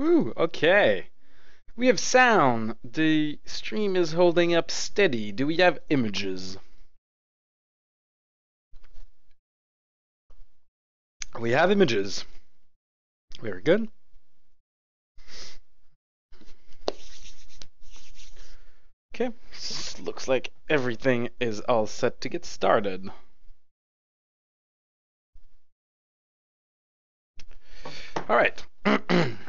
Woo, okay. We have sound. The stream is holding up steady. Do we have images? We have images. Very good. Okay, looks like everything is all set to get started. All right.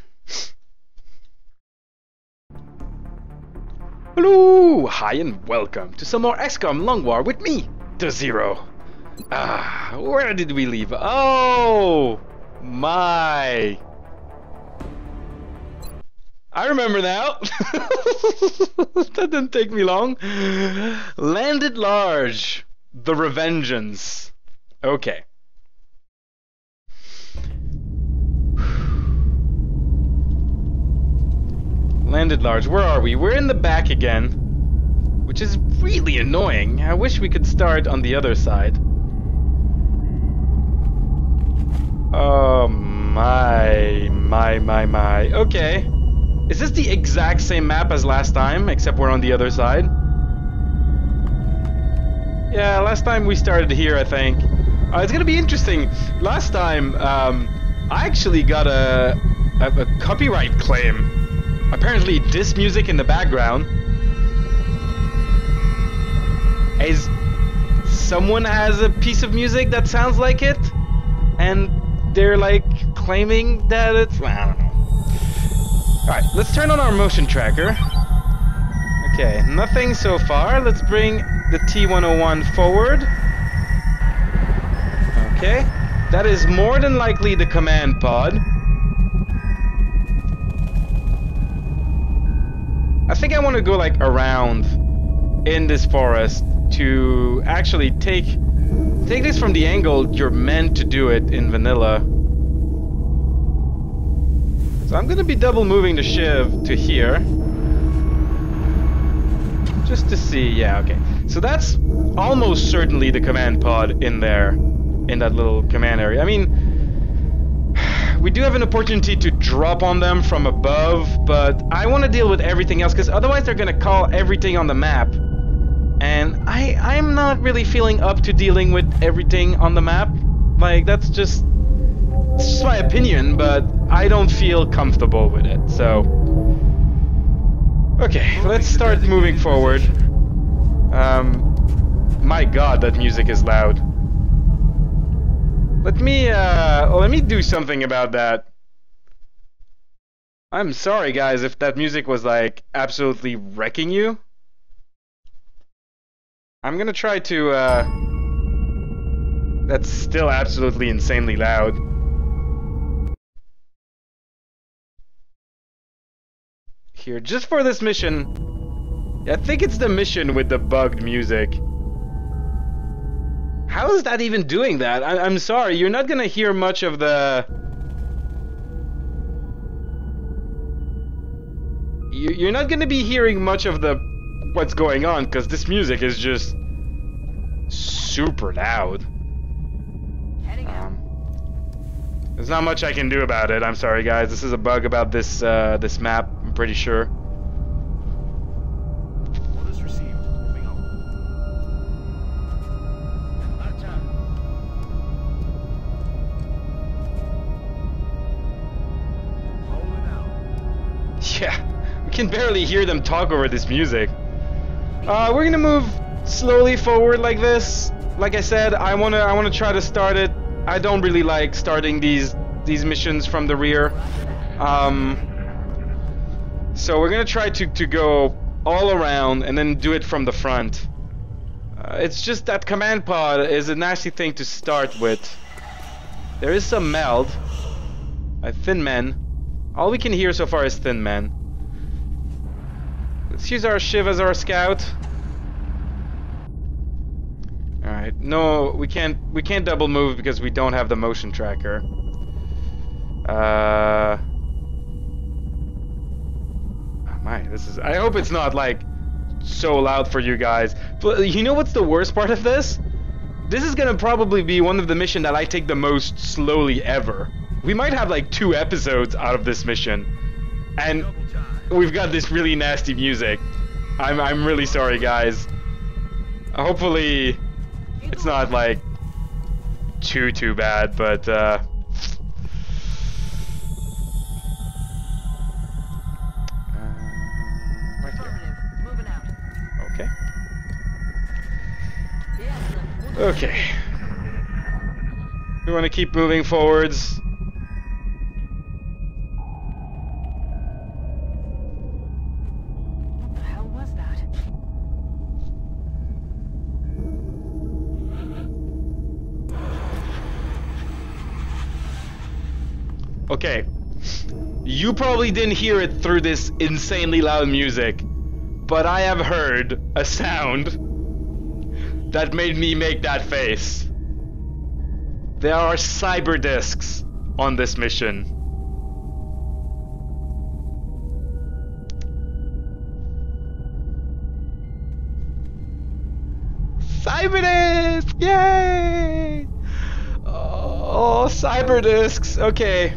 Hello, hi and welcome to some more XCOM Long War with me, The Zero. Ah, where did we leave? Oh, my. I remember now. that didn't take me long. Landed large. The Revengeance. Okay. Landed large. Where are we? We're in the back again. Which is really annoying. I wish we could start on the other side. Oh my, my, my, my. Okay. Is this the exact same map as last time, except we're on the other side? Yeah, last time we started here, I think. Uh, it's gonna be interesting. Last time, um, I actually got a, a, a copyright claim. Apparently, this music in the background is someone has a piece of music that sounds like it, and they're like claiming that it's. I don't know. Alright, let's turn on our motion tracker. Okay, nothing so far. Let's bring the T101 forward. Okay, that is more than likely the command pod. I think I want to go like around in this forest to actually take take this from the angle you're meant to do it in vanilla. So I'm gonna be double moving the shiv to here. Just to see, yeah, okay. So that's almost certainly the command pod in there, in that little command area. I mean, we do have an opportunity to drop on them from above, but I want to deal with everything else, because otherwise they're gonna call everything on the map. And I, I'm not really feeling up to dealing with everything on the map. Like, that's just it's just my opinion, but I don't feel comfortable with it. So, okay, let's start moving forward. Um, my God, that music is loud. Let me, uh, let me do something about that. I'm sorry, guys, if that music was like absolutely wrecking you. I'm gonna try to, uh, that's still absolutely insanely loud. here just for this mission. I think it's the mission with the bugged music. How is that even doing that? I am sorry, you're not gonna hear much of the... You you're not gonna be hearing much of the... what's going on, because this music is just... super loud. Um, there's not much I can do about it. I'm sorry, guys. This is a bug about this uh, this map. I'm pretty sure. Can barely hear them talk over this music. Uh, we're gonna move slowly forward like this. Like I said, I wanna I wanna try to start it. I don't really like starting these these missions from the rear. Um, so we're gonna try to to go all around and then do it from the front. Uh, it's just that command pod is a nasty thing to start with. There is some meld. A thin man. All we can hear so far is thin man. Let's use our shiv as our scout. Alright, no, we can't we can't double move because we don't have the motion tracker. Uh oh my, this is I hope it's not like so loud for you guys. But you know what's the worst part of this? This is gonna probably be one of the mission that I take the most slowly ever. We might have like two episodes out of this mission. and. We've got this really nasty music. I'm I'm really sorry, guys. Hopefully, it's not like too too bad, but uh, right here. Affirmative. Moving out. Okay. Okay. We want to keep moving forwards. Okay. You probably didn't hear it through this insanely loud music, but I have heard a sound that made me make that face. There are cyber discs on this mission. Cyber disc! Yay! Oh, cyber discs. Okay.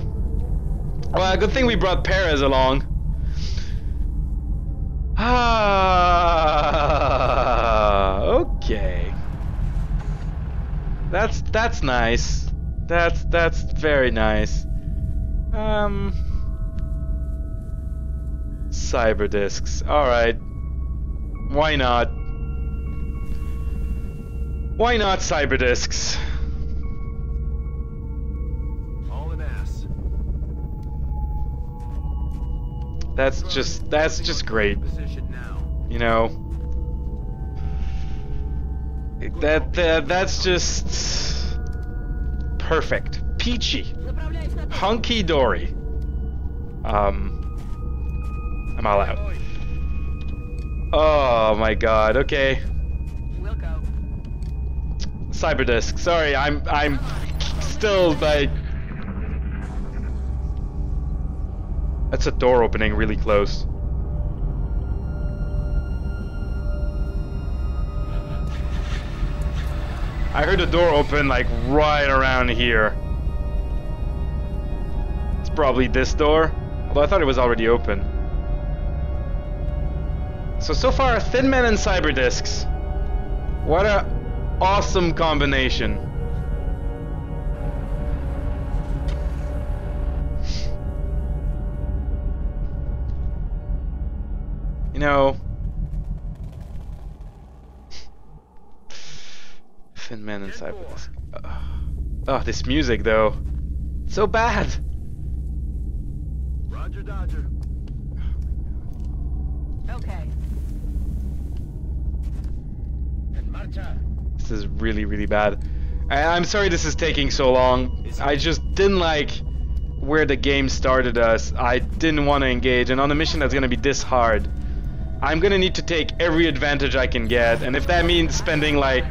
Well, good thing we brought Perez along. Ah, okay. That's that's nice. That's that's very nice. Um, cyber discs. All right. Why not? Why not cyber discs? That's just that's just great. You know. That, that that's just perfect. Peachy. Hunky dory. Um I'm all out. Oh my god, okay. Cyberdisc, sorry, I'm I'm still like that's a door opening really close I heard a door open like right around here. It's probably this door. Although I thought it was already open. So so far, Thin Men and Cyber Discs. What a awesome combination. You know, Thin Man and Cyber Disc. Ugh. Oh, this music though. So bad. Roger Dodger. Okay. En marcha. This is really, really bad. I I'm sorry this is taking so long. I just didn't like where the game started us. I didn't want to engage, and on a mission that's gonna be this hard, I'm gonna need to take every advantage I can get, and if that means spending like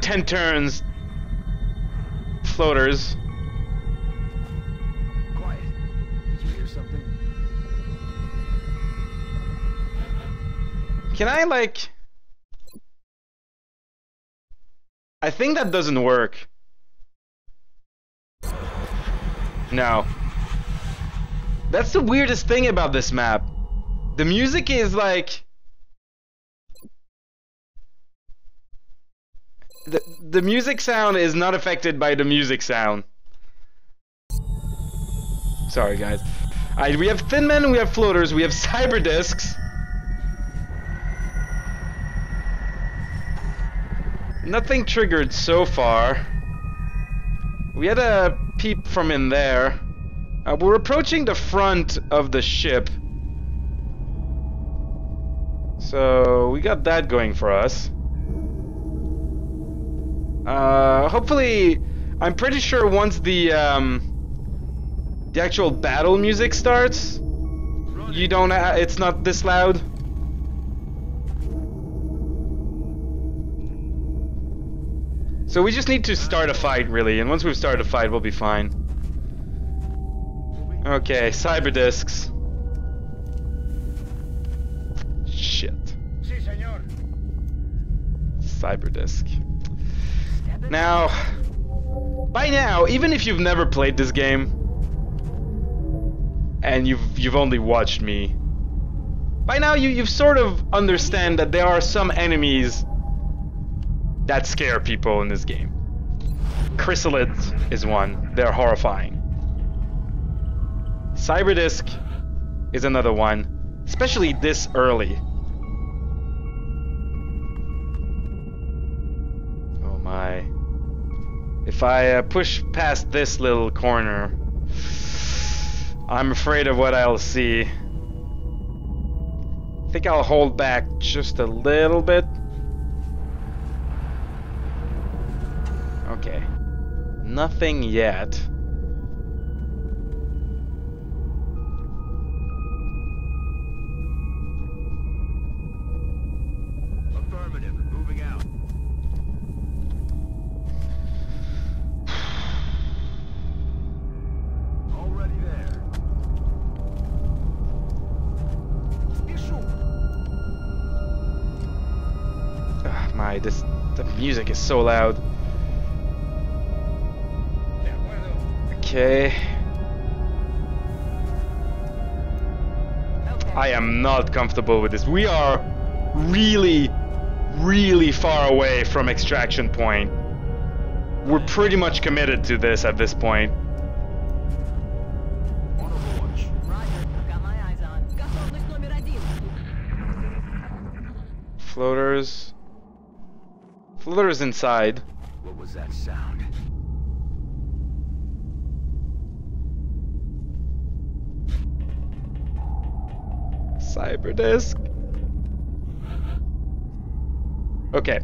10 turns floaters, Quiet. Did you hear something? can I like... I think that doesn't work. No. That's the weirdest thing about this map. The music is like... The, the music sound is not affected by the music sound. Sorry, guys. We have Thin Men, we have Floaters, we have Cyber Discs. Nothing triggered so far. We had a peep from in there. Uh, we're approaching the front of the ship. So we got that going for us. Uh, hopefully, I'm pretty sure once the um, the actual battle music starts, you don't. Ha- it's not this loud. So we just need to start a fight, really, and once we've started a fight, we'll be fine. Okay, cyber discs. Cyber disc. Step it. Now, by now, even if you've never played this game, and you've you've only watched me. By now you you've sort of understand that there are some enemies that scare people in this game. Chrysalids is one. They're horrifying. Cyberdisc is another one, especially this early. If I uh, push past this little corner, I'm afraid of what I'll see. I think I'll hold back just a little bit. Okay. Nothing yet. Music is so loud. Okay. I am not comfortable with this. We are really, really far away from extraction point. We're pretty much committed to this at this point. On Floaters inside. What was that sound? Cyberdisc. Okay.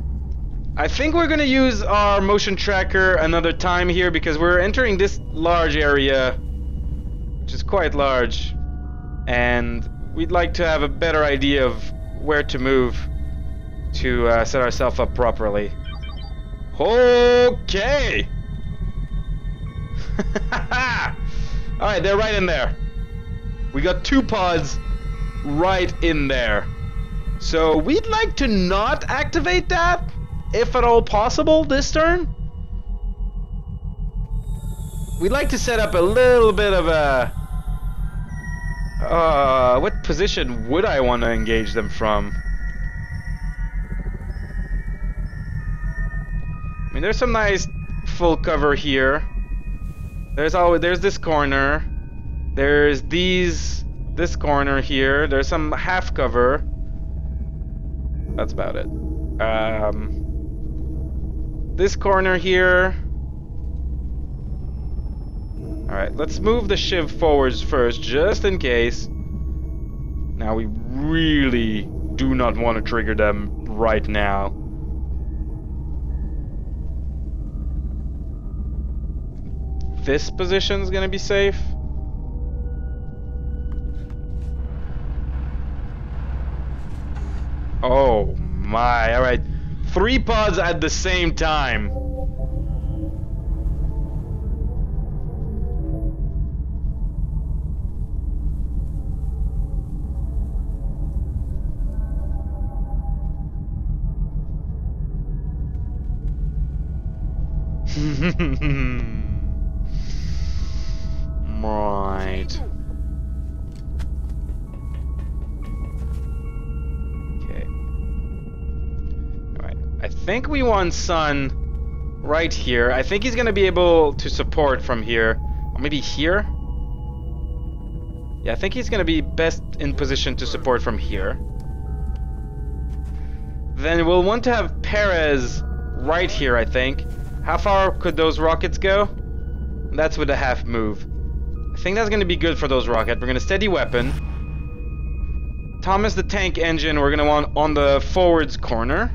I think we're gonna use our motion tracker another time here because we're entering this large area, which is quite large, and we'd like to have a better idea of where to move to uh, set ourselves up properly. Okay. Alright, they're right in there. We got two pods right in there. So we'd like to not activate that, if at all possible, this turn. We'd like to set up a little bit of a... Uh, what position would I want to engage them from? Mean, there's some nice full cover here. There's always there's this corner. There's these this corner here. There's some half cover. That's about it. Um, this corner here. All right, let's move the shiv forwards first, just in case. Now we really do not want to trigger them right now. This position's gonna be safe. Oh my, alright. Three pods at the same time. Hmm. Right. Okay. Alright. I think we want Sun right here. I think he's gonna be able to support from here. Or maybe here? Yeah, I think he's gonna be best in position to support from here. Then we'll want to have Perez right here, I think. How far could those rockets go? That's with a half move. I think that's going to be good for those rockets. We're going to steady weapon. Thomas the tank engine we're going to want on the forwards corner.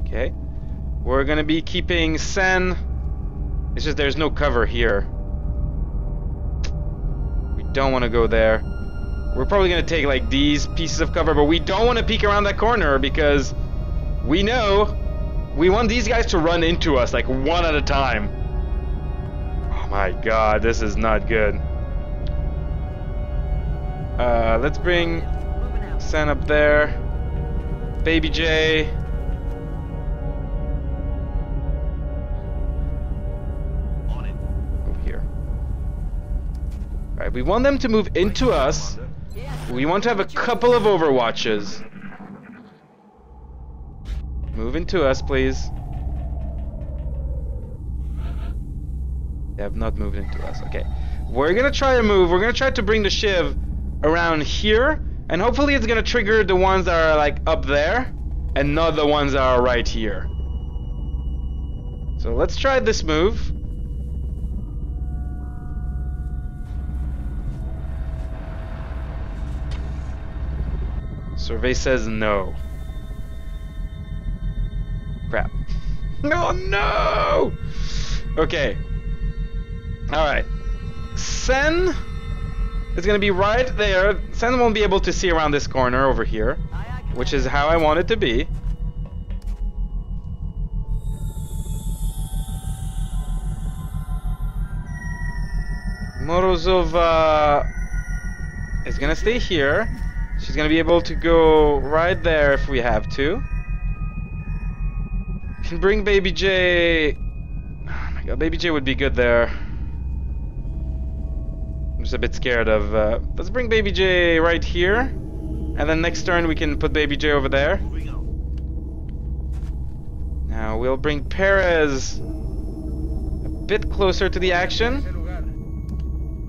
Okay. We're going to be keeping Sen. It's just there's no cover here. We don't want to go there. We're probably going to take like these pieces of cover, but we don't want to peek around that corner because we know we want these guys to run into us like one at a time. My god, this is not good. Uh, let's bring. Sen up there. Baby J. Over here. Alright, we want them to move into us. We want to have a couple of overwatches. Move into us, please. They have not moved into us. Okay. We're gonna try to move. We're gonna try to bring the Shiv around here. And hopefully it's gonna trigger the ones that are like up there. And not the ones that are right here. So let's try this move. Survey says no. Crap. No, no! Okay. Alright. Sen is gonna be right there. Sen won't be able to see around this corner over here, which is how I want it to be. Morozov uh, is gonna stay here. She's gonna be able to go right there if we have to. Can bring Baby J. Oh my god, Baby J would be good there. I'm just a bit scared of. Uh, let's bring Baby J right here, and then next turn we can put Baby J over there. Now we'll bring Perez a bit closer to the action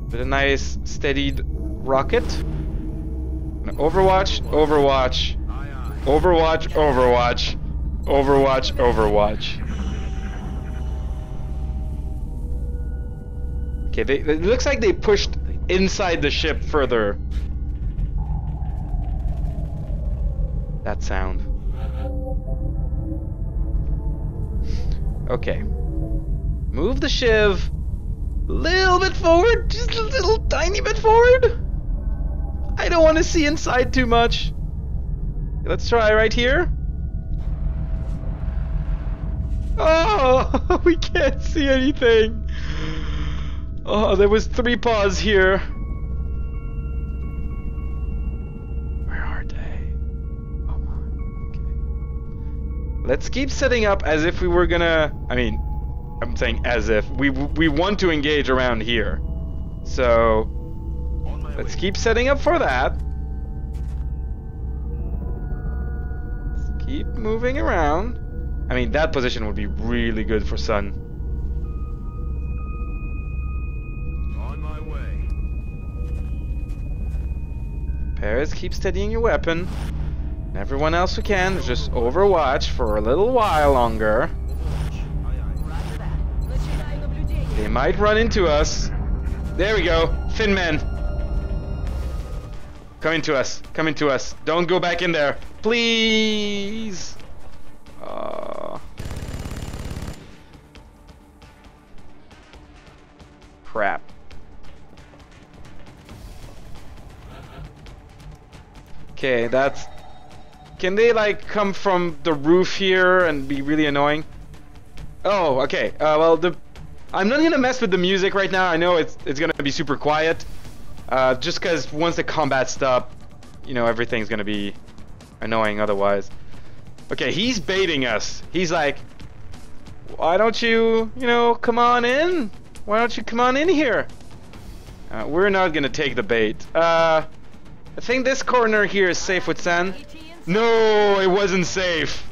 with a nice steadied rocket. Overwatch, Overwatch. Overwatch, Overwatch, Overwatch, Overwatch. Okay, they, it looks like they pushed inside the ship further. That sound. Okay. Move the shiv a little bit forward, just a little tiny bit forward. I don't want to see inside too much. Let's try right here. Oh, we can't see anything. Oh, there was three paws here. Where are they? Oh my. Okay. Let's keep setting up as if we were gonna. I mean, I'm saying as if we we want to engage around here. So let's way. keep setting up for that. Let's keep moving around. I mean, that position would be really good for Sun. Perez, keep steadying your weapon. And everyone else who can, just overwatch for a little while longer. They might run into us. There we go. Thin men. Come into us. Come into us. Don't go back in there. Please. Uh... Crap. Okay, that's... Can they, like, come from the roof here and be really annoying? Oh, okay. Uh, well, the I'm not gonna mess with the music right now. I know it's it's gonna be super quiet. Uh, just because once the combat stop, you know everything's gonna be annoying otherwise. Okay, he's baiting us. He's like, why don't you, you know, come on in? Why don't you come on in here? Uh, we're not gonna take the bait. Uh, I think this corner here is safe with San. No, it wasn't safe.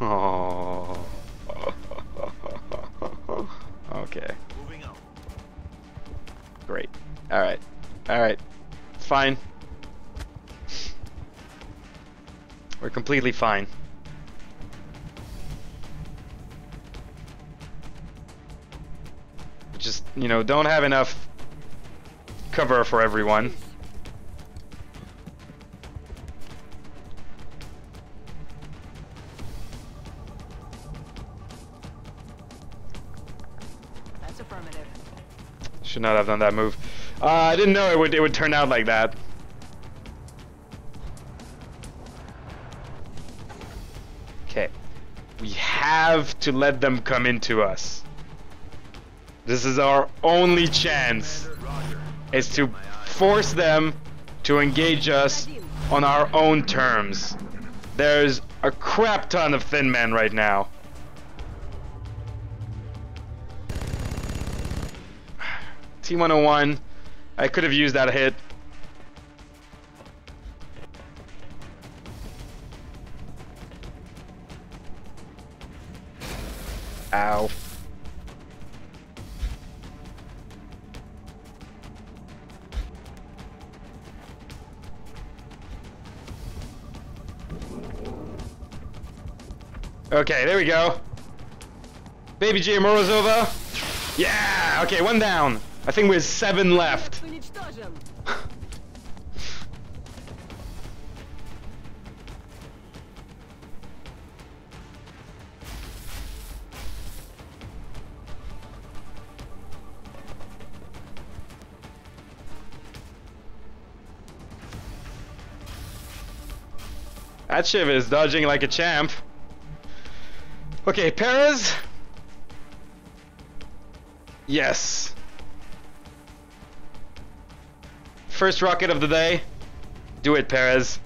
Oh. okay, great. All right, all right, fine. We're completely fine. Just you know, don't have enough cover for everyone. That's affirmative. Should not have done that move. Uh, I didn't know it would it would turn out like that. Okay. We have to let them come into us. This is our only chance is to force them to engage us on our own terms. There's a crap ton of thin men right now. T-101, I could have used that hit. Ow. Okay, there we go. Baby J Morozova. Yeah! Okay, one down. I think we have seven left. that shiv is dodging like a champ. Okay, Perez. Yes. First rocket of the day. Do it, Perez.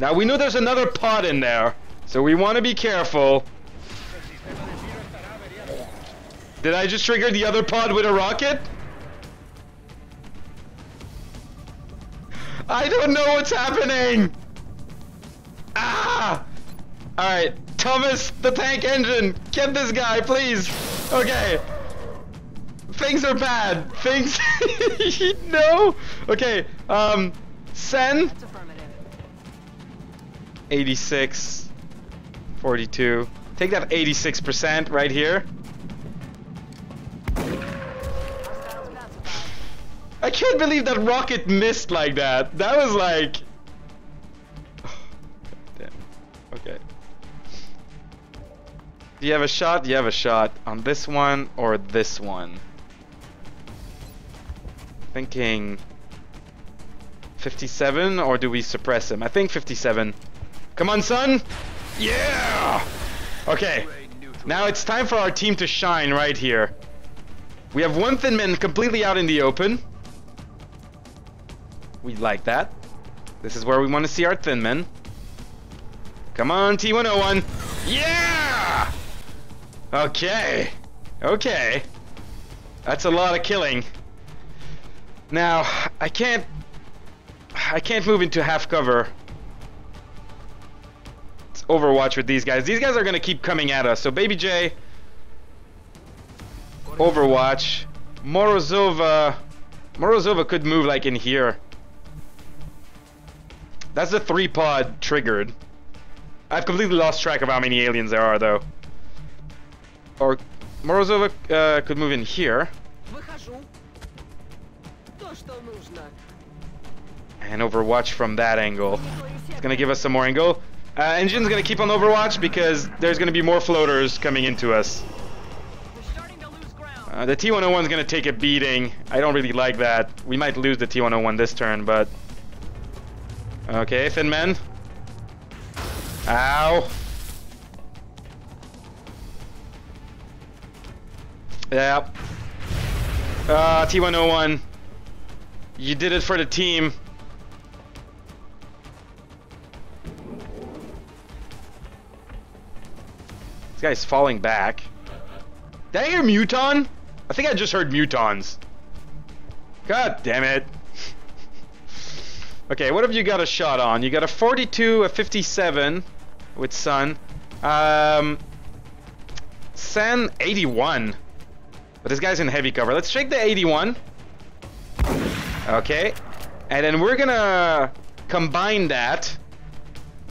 Now we know there's another pod in there, so we want to be careful. Did I just trigger the other pod with a rocket? I don't know what's happening! Ah! Alright, Thomas, the tank engine, get this guy, please! Okay. Things are bad. Things. no! Okay, um, Sen, 86, 42. Take that 86% right here. I can't believe that rocket missed like that. That was like. You have a shot? You have a shot on this one or this one. Thinking 57 or do we suppress him? I think 57. Come on, son. Yeah. Okay. Now it's time for our team to shine right here. We have one thin man completely out in the open. We like that. This is where we want to see our thin men. Come on, T101. Yeah! Okay. Okay. That's a lot of killing. Now, I can't... I can't move into half cover. It's Overwatch with these guys. These guys are to keep coming at us. So, Baby J... Overwatch. Morozova... Morozova could move like in here. That's the three pod triggered. I've completely lost track of how many aliens there are though. Or Morozova uh, could move in here. And overwatch from that angle. It's gonna give us some more angle. Uh, engine's gonna keep on overwatch because there's gonna be more floaters coming into us. Uh, the T-101's gonna take a beating. I don't really like that. We might lose the T-101 this turn, but... Okay, Thin Man. Ow. Yeah. Uh, T101. You did it for the team. This guy's falling back. Did I hear Muton? I think I just heard Mutons. God damn it. okay, what have you got a shot on? You got a 42, a 57 with Sun. Um, Sen 81. But this guy's in heavy cover. Let's check the 81. Okay. And then we're gonna combine that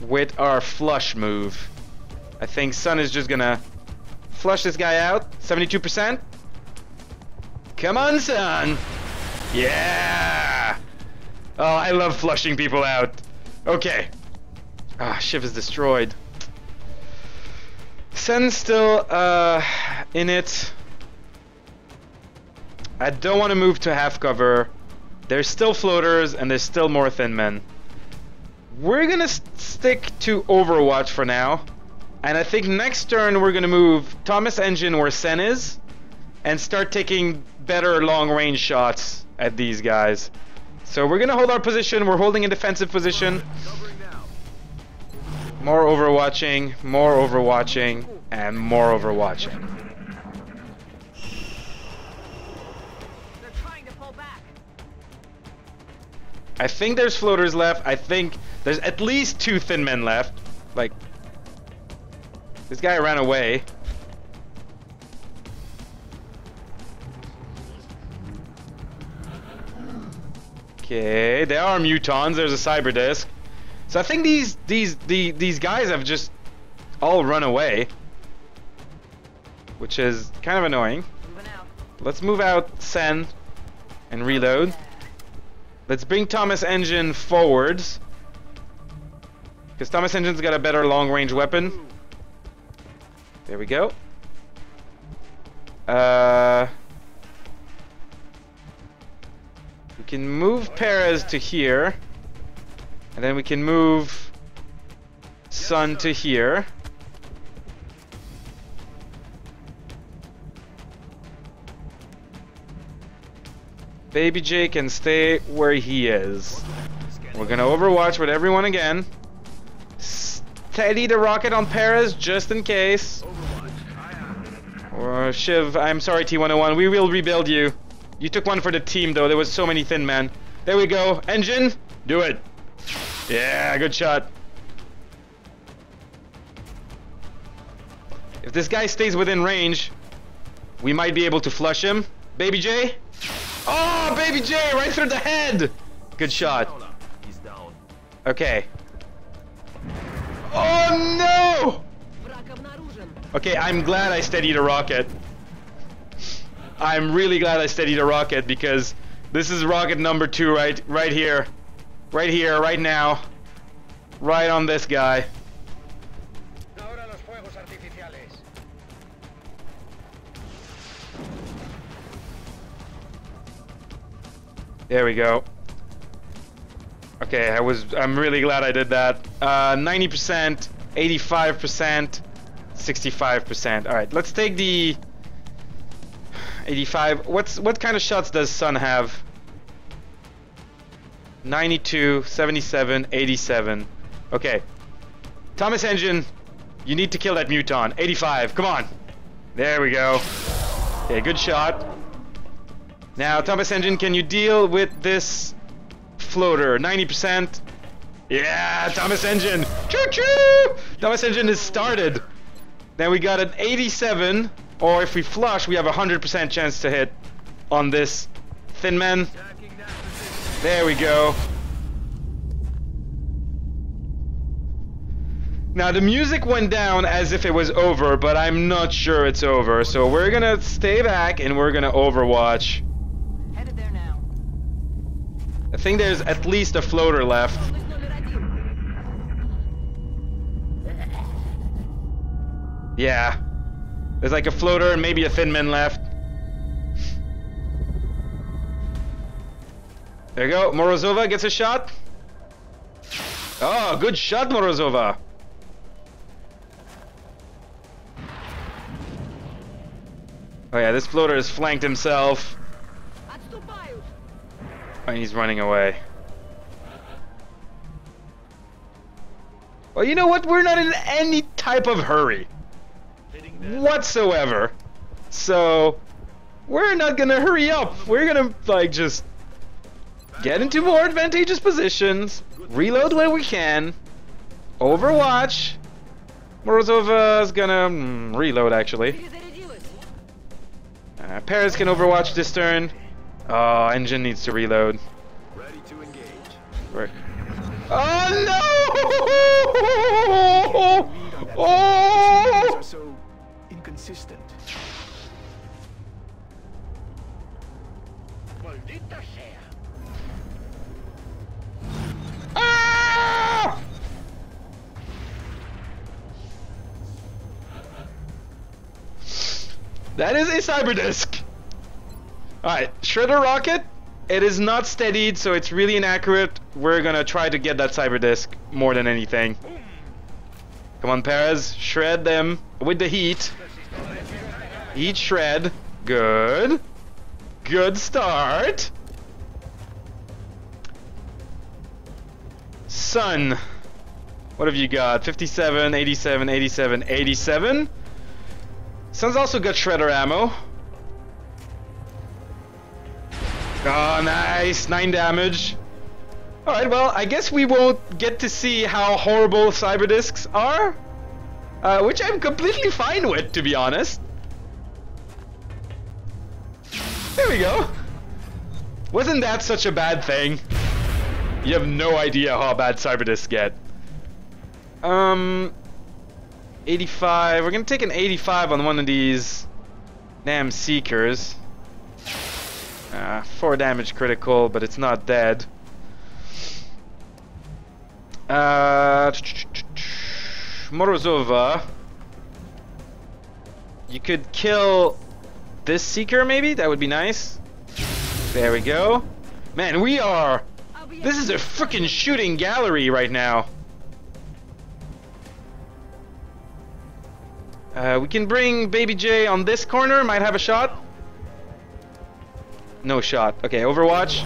with our flush move. I think Sun is just gonna flush this guy out. 72%. Come on, Sun. Yeah. Oh, I love flushing people out. Okay. Ah, Shiv is destroyed. Sun's still uh, in it. I don't want to move to half cover. There's still floaters and there's still more thin men. We're gonna stick to Overwatch for now. And I think next turn we're gonna move Thomas Engine where Sen is and start taking better long range shots at these guys. So we're gonna hold our position, we're holding a defensive position. More overwatching, more overwatching, and more overwatching. I think there's floaters left. I think there's at least two thin men left. Like, this guy ran away. Okay, there are mutons. There's a cyber disc. So I think these these the these guys have just all run away, which is kind of annoying. Let's move out Sen and reload. Let's bring Thomas Engine forwards. Because Thomas Engine's got a better long range weapon. There we go. Uh, we can move Perez to here. And then we can move Sun to here. Baby J can stay where he is. We're gonna overwatch with everyone again. Steady the rocket on Perez just in case. Or Shiv, I'm sorry T101, we will rebuild you. You took one for the team though, there was so many thin men. There we go, engine, do it. Yeah, good shot. If this guy stays within range, we might be able to flush him. Baby J? Oh, baby J, right through the head. Good shot. Okay. Oh no! Okay, I'm glad I steadied a rocket. I'm really glad I steadied a rocket because this is rocket number two right right here. Right here, right now. Right on this guy. There we go. Okay, I was I'm really glad I did that. Uh 90%, 85%, 65%. All right, let's take the 85. What's what kind of shots does Sun have? 92, 77, 87. Okay. Thomas Engine, you need to kill that muton. 85. Come on. There we go. Okay, good shot. Now, Thomas Engine, can you deal with this floater? 90%. Yeah, Thomas Engine. Choo choo! Thomas Engine is started. Then we got an 87, or if we flush, we have a 100% chance to hit on this Thin Man. There we go. Now the music went down as if it was over, but I'm not sure it's over. So we're gonna stay back and we're gonna overwatch. Headed there now. I think there's at least a floater left. Yeah. There's like a floater and maybe a thin man left. There you go. Morozova gets a shot. Oh, good shot, Morozova. Oh yeah, this floater has flanked himself. And he's running away. Well, you know what? We're not in any type of hurry. Whatsoever. So, we're not gonna hurry up. We're gonna, like, just get into more advantageous positions, reload where we can, overwatch. Morozova's gonna mm, reload, actually. Uh, Perez can overwatch this turn. Oh, engine needs to reload. Ready to engage. Right. Oh no! Oh! so inconsistent. Ah! That is a cyber disc. Alright, Shredder Rocket. It is not steadied, so it's really inaccurate. We're gonna try to get that cyber disc more than anything. Come on, Perez. Shred them with the heat. Heat shred. Good. Good start. Sun. What have you got? 57, 87, 87, 87. Sun's also got shredder ammo. Oh, nice. 9 damage. Alright, well, I guess we won't get to see how horrible Cyberdiscs are. Uh, which I'm completely fine with, to be honest. There we go. Wasn't that such a bad thing? You have no idea how bad Cyberdiscs get. Um, 85. We're gonna take an 85 on one of these damn seekers. Uh, four damage critical, but it's not dead. Uh, Morozova. You could kill this seeker, maybe. That would be nice. There we go. Man, we are. This is a freaking shooting gallery right now. Uh, we can bring Baby J on this corner. Might have a shot. No shot. Okay, Overwatch.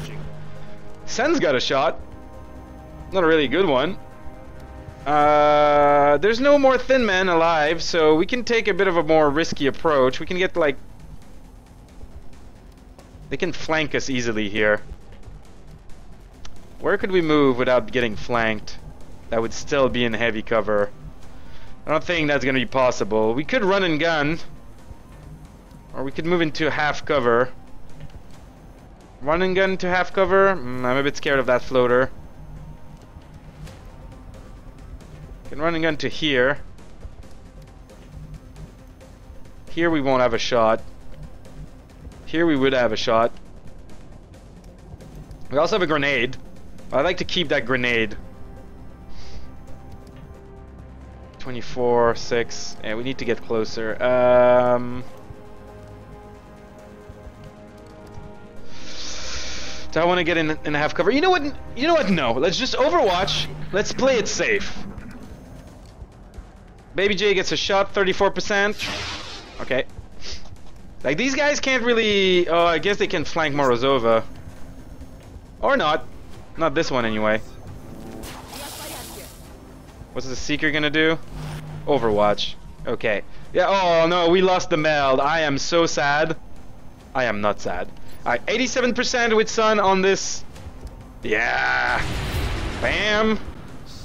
Sen's got a shot. Not a really good one. Uh, there's no more thin men alive, so we can take a bit of a more risky approach. We can get like... They can flank us easily here. Where could we move without getting flanked? That would still be in heavy cover. I don't think that's gonna be possible. We could run and gun. Or we could move into half cover. Run and gun to half cover? Mm, I'm a bit scared of that floater. Can running gun to here. Here we won't have a shot. Here we would have a shot. We also have a grenade. I'd like to keep that grenade. 24, 6. Yeah, we need to get closer. Um... Do I want to get in in half cover? You know what? You know what? No. Let's just Overwatch. Let's play it safe. Baby J gets a shot, 34%. Okay. Like these guys can't really. Oh, I guess they can flank Morozova. Or not. Not this one anyway. What's the Seeker gonna do? Overwatch. Okay. Yeah, oh no, we lost the meld. I am so sad. I am not sad. Alright, 87% with Sun on this. Yeah. Bam.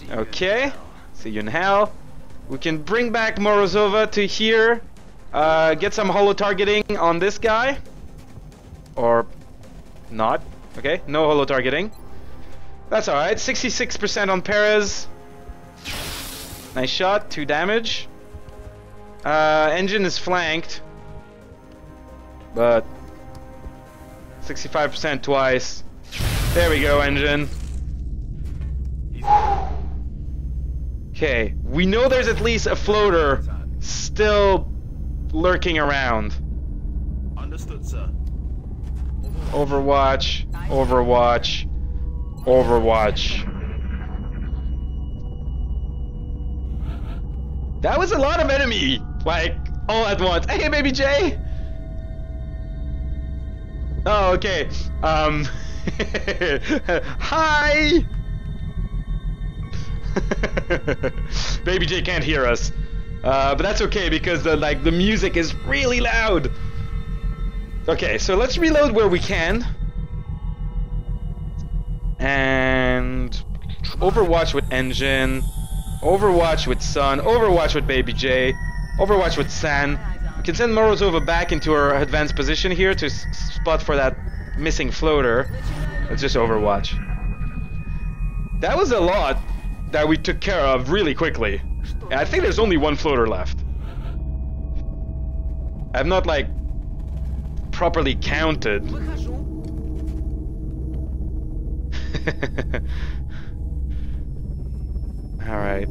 Okay. See you in hell. We can bring back Morozova to here. Uh, get some holo targeting on this guy. Or not. Okay, no holo targeting. That's alright. 66% on Perez. Nice shot, 2 damage. Uh, engine is flanked. But 65% twice. There we go, engine. Okay, we know there's at least a floater still lurking around. Understood, sir. Overwatch, Overwatch, Overwatch. That was a lot of enemy, like all at once. Hey, baby J. Oh, okay. Um. Hi. baby J can't hear us, uh, but that's okay because the like the music is really loud. Okay, so let's reload where we can. And Overwatch with engine, Overwatch with Sun, Overwatch with Baby J, Overwatch with San. Can send Morozova back into her advanced position here to spot for that missing floater. Let's just overwatch. That was a lot that we took care of really quickly. And I think there's only one floater left. I've not, like, properly counted. Alright.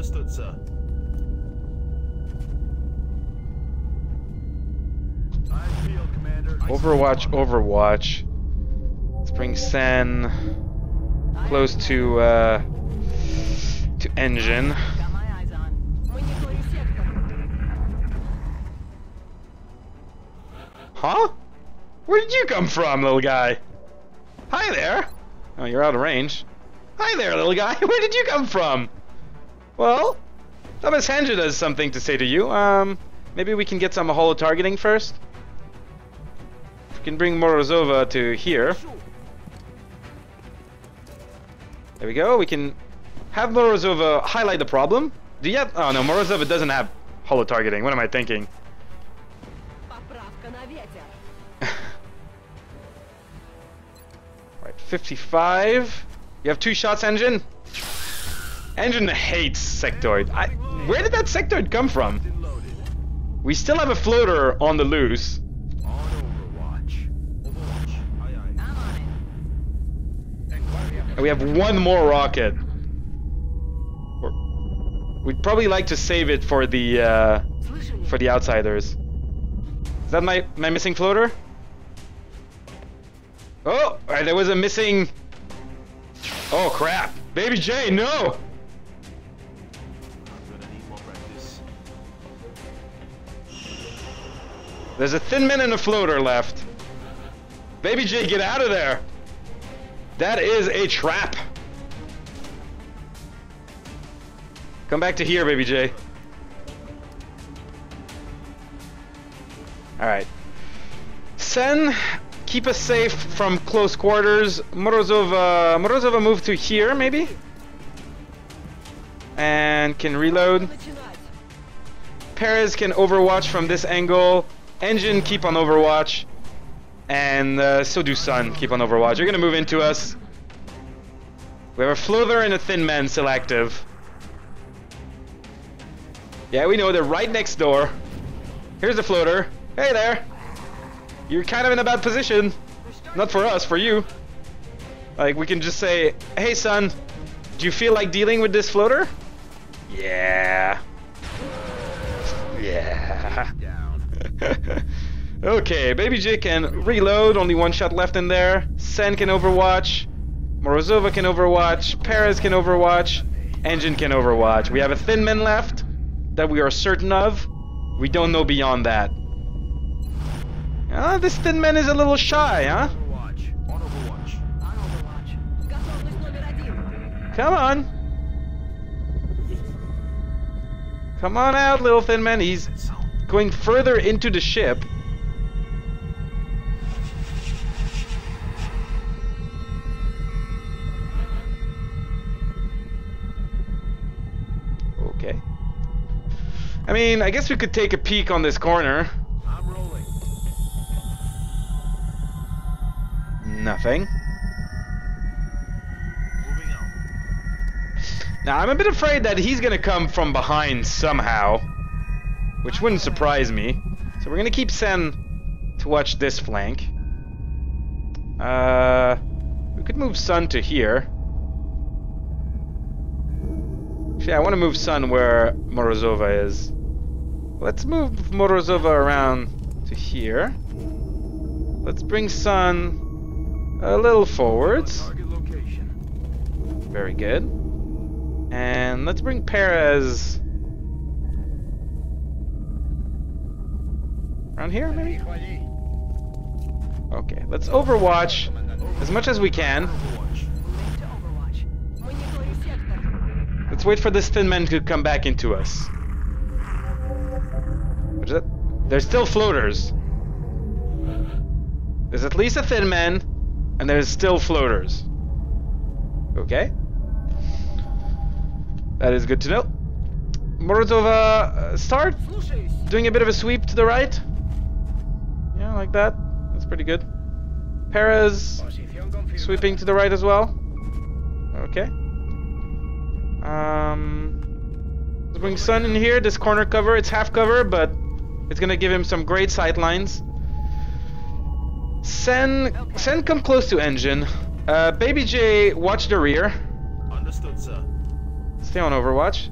Understood, sir. Overwatch, Overwatch. Let's bring Sen close to uh, to engine. Huh? Where did you come from, little guy? Hi there. Oh, you're out of range. Hi there, little guy. Where did you come from? Well, Thomas Hanja has something to say to you. Um, maybe we can get some holo-targeting first? We can bring Morozova to here. There we go. We can have Morozova highlight the problem. Do you have... Oh, no. Morozova doesn't have holo-targeting. What am I thinking? right, 55. You have two shots, Engine. Engine hates sectoid. I, where did that sectoid come from? We still have a floater on the loose. And we have one more rocket. We'd probably like to save it for the uh, for the outsiders. Is that my my missing floater? Oh, there was a missing. Oh crap, baby J, no! There's a thin man and a floater left. Baby J, get out of there. That is a trap. Come back to here, Baby J. Alright. Sen, keep us safe from close quarters. Morozova, Morozova move to here, maybe? And can reload. Perez can overwatch from this angle. Engine keep on overwatch. And uh, so do Sun keep on overwatch. You're gonna move into us. We have a floater and a thin man still active. Yeah, we know they're right next door. Here's the floater. Hey there. You're kind of in a bad position. Not for us, for you. Like, we can just say, hey, son, do you feel like dealing with this floater? Yeah. Okay, Baby J can reload, only one shot left in there. Sen can overwatch. Morozova can overwatch. Perez can overwatch. Engine can overwatch. We have a Thin Man left that we are certain of. We don't know beyond that. Ah, this Thin Man is a little shy, huh? Come on. Come on out, little thin man. He's going further into the ship. I mean, I guess we could take a peek on this corner. I'm rolling. Nothing. Moving out. Now, I'm a bit afraid that he's gonna come from behind somehow. Which wouldn't surprise me. So we're gonna keep Sen to watch this flank. Uh, we could move Sun to here. Actually, I want to move Sun where Morozova is. Let's move Morozova around to here. Let's bring Sun a little forwards. Very good. And let's bring Perez around here, maybe? Okay, let's overwatch as much as we can. Let's wait for this thin man to come back into us. There's a, there's still floaters. There's at least a thin man, and there's still floaters. Okay. That is good to know. Morozova, uh, start doing a bit of a sweep to the right. Yeah, like that. That's pretty good. Perez sweeping to the right as well. Okay. Um, let's bring Sun in here. This corner cover, it's half cover, but it's gonna give him some great sight lines. Sen, Sen, come close to engine. Uh, Baby J, watch the rear. Understood, sir. Stay on Overwatch.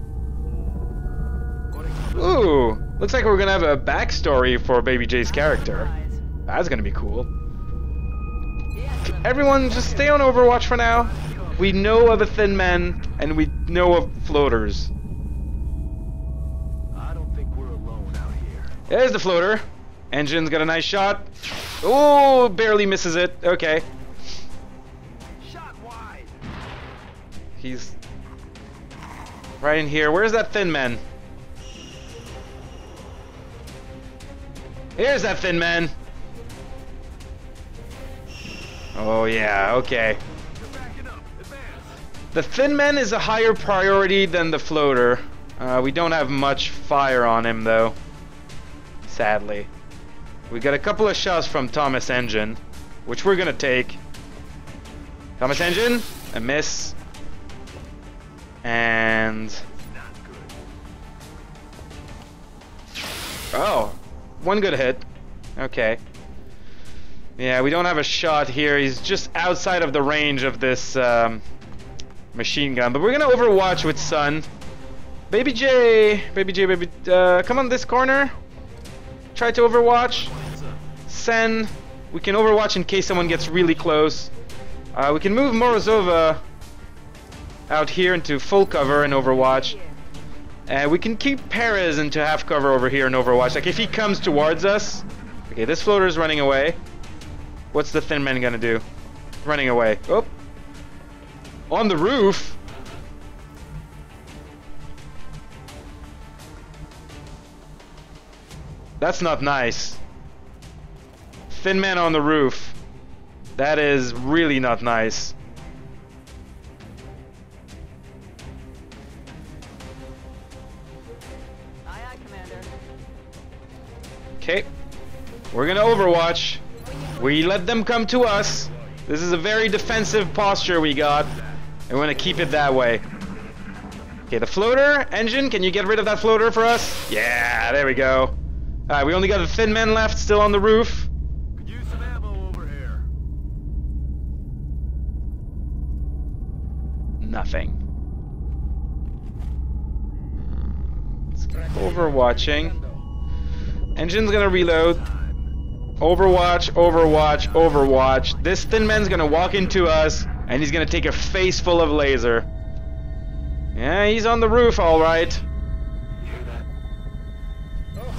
Ooh, looks like we're gonna have a backstory for Baby J's character. That's gonna be cool. Everyone, just stay on Overwatch for now. We know of a thin man, and we know of floaters. There's the floater. Engine's got a nice shot. Oh, barely misses it. Okay. Shot wide. He's right in here. Where's that thin man? Here's that thin man. Oh yeah, okay. The thin man is a higher priority than the floater. Uh, we don't have much fire on him though. Sadly. We got a couple of shots from Thomas Engine, which we're gonna take. Thomas Engine, a miss. And Oh, one good hit. Okay. Yeah, we don't have a shot here. He's just outside of the range of this um, machine gun. But we're gonna overwatch with Sun. Baby J, Baby J, baby, uh, come on this corner. Try to overwatch. Sen, we can overwatch in case someone gets really close. Uh, we can move Morozova out here into full cover and overwatch. And we can keep Perez into half cover over here and overwatch. Like if he comes towards us. Okay, this floater is running away. What's the thin man gonna do? Running away. Oh. On the roof. That's not nice. Thin man on the roof. That is really not nice. Aye, aye, Commander. Okay. We're gonna overwatch. We let them come to us. This is a very defensive posture we got. And we're gonna keep it that way. Okay, the floater engine, can you get rid of that floater for us? Yeah, there we go. Alright, we only got the thin men left still on the roof. Could use some ammo over here. Nothing. Overwatching. Engine's gonna reload. Overwatch, Overwatch, Overwatch. This thin man's gonna walk into us, and he's gonna take a face full of laser. Yeah, he's on the roof, alright.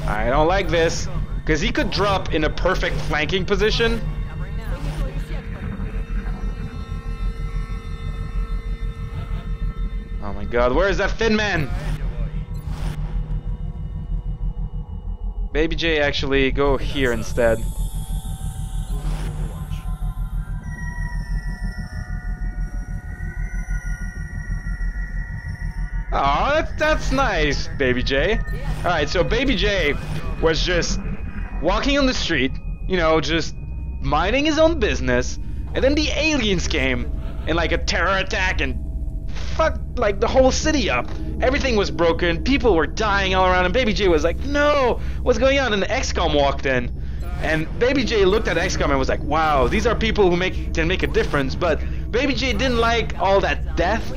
I don't like this. Because he could drop in a perfect flanking position. Oh my god, where is that thin man? Baby J actually go here instead. Oh, that's, that's nice, Baby J. Alright, so Baby J was just walking on the street, you know, just minding his own business, and then the aliens came in like a terror attack and fucked like the whole city up. Everything was broken, people were dying all around, and Baby J was like, no, what's going on? And the XCOM walked in. And Baby J looked at XCOM and was like, wow, these are people who make can make a difference. But Baby J didn't like all that death,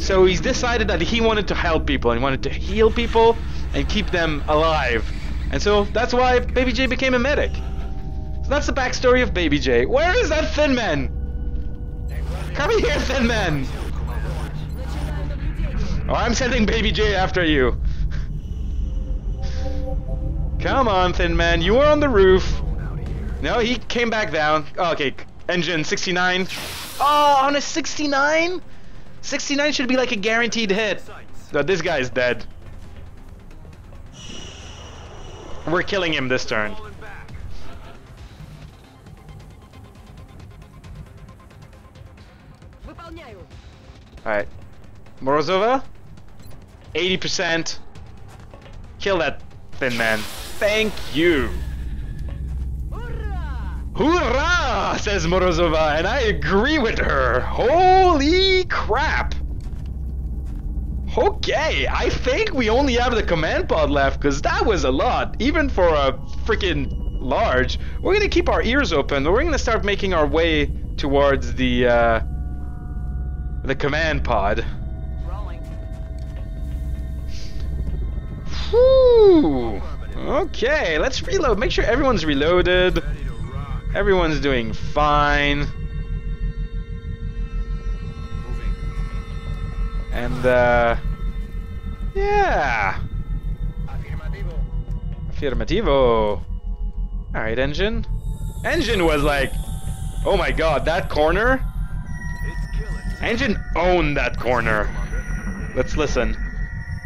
so he's decided that he wanted to help people and wanted to heal people and keep them alive. And so that's why Baby J became a medic. So that's the backstory of Baby J. Where is that Thin Man? Come here, Thin Man! Oh, I'm sending Baby J after you. Come on, Thin Man, you were on the roof. No, he came back down. Oh, okay, Engine, 69. Oh, on a 69? 69 should be like a guaranteed hit. No, this guy's dead. We're killing him this turn. Alright. Morozova? 80%. Kill that thin man. Thank you. Hoorah! says Morozova, and I agree with her. Holy crap! Okay, I think we only have the command pod left, because that was a lot, even for a freaking large. We're gonna keep our ears open, but we're gonna start making our way towards the, uh, the command pod. Rolling. Whew! Okay, let's reload. Make sure everyone's reloaded. Ready to rock. Everyone's doing fine. Moving. And, uh. Yeah! Affirmativo. Alright, engine. Engine was like. Oh my god, that corner? It's killing. Engine owned that corner. Let's listen.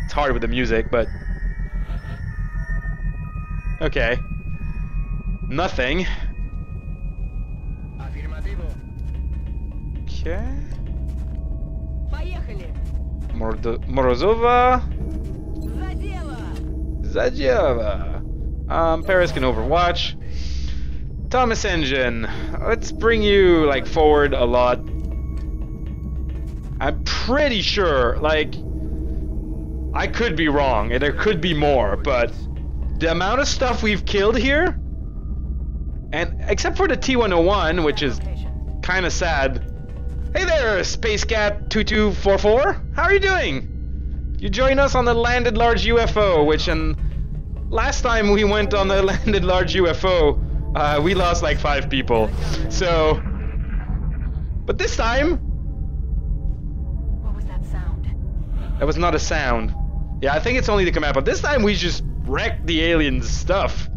It's hard with the music, but okay. Nothing. Okay. Поехали! Мордо... Морозова! За дело! За дело! Um, Perez can overwatch. Thomas Engine, let's bring you, like, forward a lot. I'm pretty sure, like, I could be wrong, and there could be more, but the amount of stuff we've killed here, and except for the T-101, which is kind of sad, Hey there, Space Cat 2244. How are you doing? You join us on the landed large UFO, which and last time we went on the landed large UFO, uh, we lost like five people. So, but this time What was that sound? that was not a sound. Yeah, I think it's only the command, but this time we just wrecked the aliens' stuff.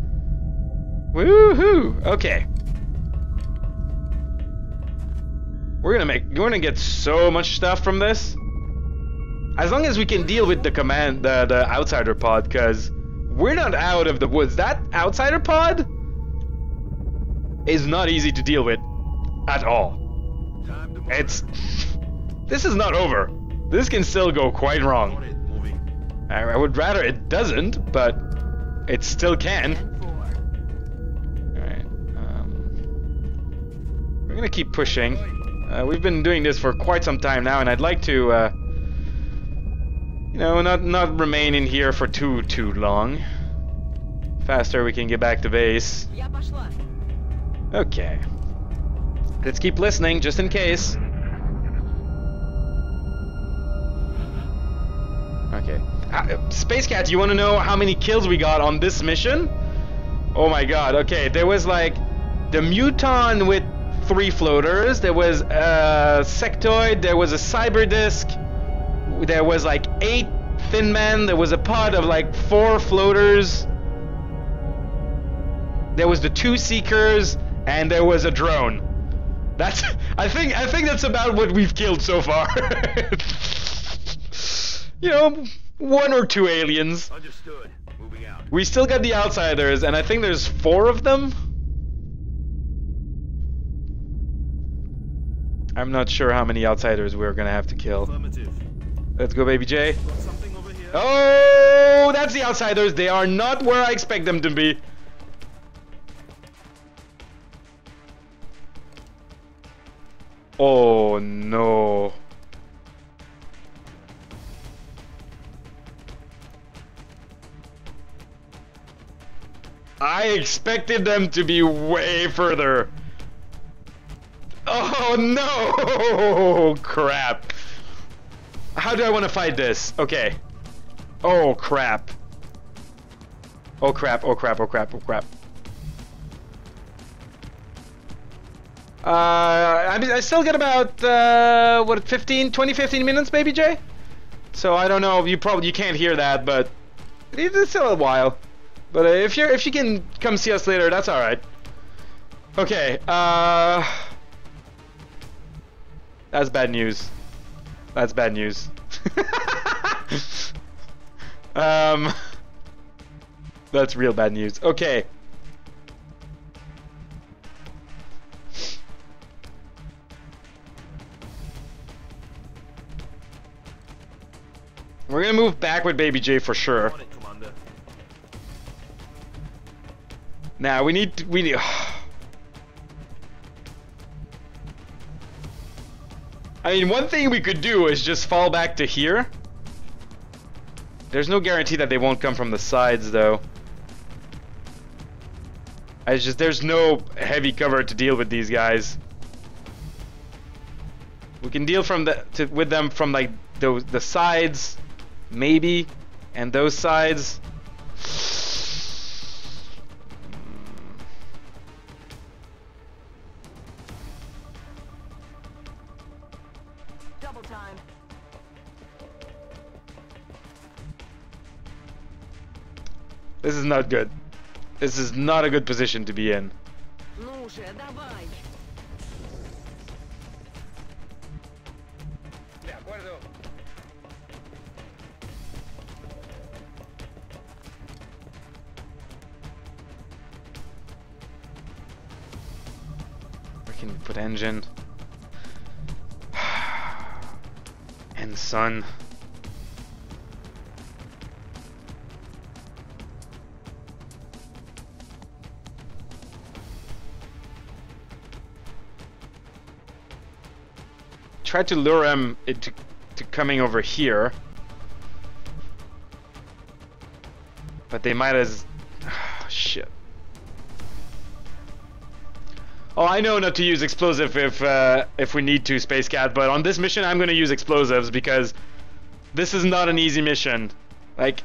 Woohoo! Okay. We're gonna make we're gonna get so much stuff from this. As long as we can deal with the command the, the outsider pod, because we're not out of the woods. That outsider pod is not easy to deal with at all. It's this is not over. This can still go quite wrong. I, I would rather it doesn't, but it still can. Alright. Um, we're gonna keep pushing. Uh, we've been doing this for quite some time now, and I'd like to, uh, you know, not not remain in here for too too long. Faster we can get back to base. Okay. Let's keep listening, just in case. Okay. Uh, Space Cat, you want to know how many kills we got on this mission? Oh my god, okay, there was like the muton with three floaters, there was a sectoid, there was a Cyberdisc, there was like eight thin men, there was a pod of like four floaters. There was the two seekers, and there was a drone. That's I think I think that's about what we've killed so far. you know, one or two aliens. Understood. Moving out. We still got the outsiders, and I think there's four of them. I'm not sure how many outsiders we're gonna have to kill. Let's go, baby J. Got something over here. Oh, that's the outsiders. They are not where I expect them to be. Oh no. I expected them to be way further. Oh no! Crap. How do I want to fight this? Okay. Oh crap. Oh crap, oh crap, oh crap, oh crap. Uh, I, mean, I still got about, uh, what, 15, 20, 15 minutes maybe, Jay? So I don't know, you probably, you can't hear that, but it's still a while. But if you're, if you can come see us later, that's alright. Okay, uh... That's bad news. That's bad news. um, that's real bad news. Okay. We're gonna move back with Baby J for sure. On it, Commander. Now we need we need. I mean, one thing we could do is just fall back to here. There's no guarantee that they won't come from the sides, though. I just there's no heavy cover to deal with these guys. We can deal from the to, with them from like those the sides, maybe, and those sides. This is not good. This is not a good position to be in. We can put engine and sun Tried to lure him into to coming over here. But they might as shit. Oh, I know not to use explosive if uh, if we need to, Space Cat. But on this mission, I'm gonna use explosives because this is not an easy mission. Like,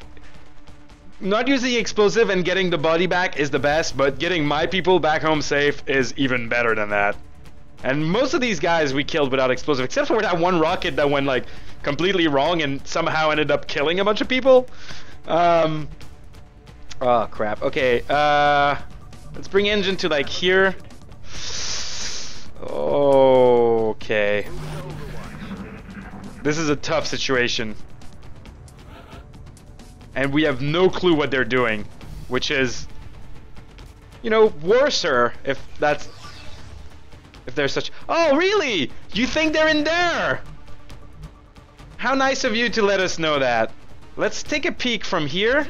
not using explosive and getting the body back is the best, but getting my people back home safe is even better than that. And most of these guys we killed without explosive, except for that one rocket that went like completely wrong and somehow ended up killing a bunch of people. Um, oh crap. Okay. Uh, let's bring engine to like here. Okay. This is a tough situation. And we have no clue what they're doing, which is, you know, worser if that's if there's such... Oh, really? You think they're in there? How nice of you to let us know that. Let's take a peek from here.